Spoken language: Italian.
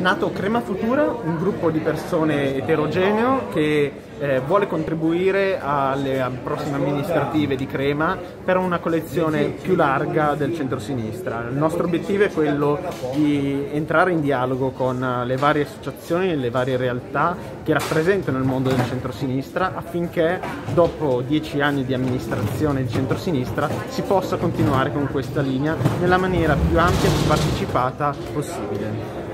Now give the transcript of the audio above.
È nato Crema Futura, un gruppo di persone eterogeneo che eh, vuole contribuire alle prossime amministrative di Crema per una collezione più larga del centro-sinistra. Il nostro obiettivo è quello di entrare in dialogo con le varie associazioni e le varie realtà che rappresentano il mondo del centro-sinistra affinché dopo dieci anni di amministrazione di centro-sinistra si possa continuare con questa linea nella maniera più ampia e più partecipata possibile.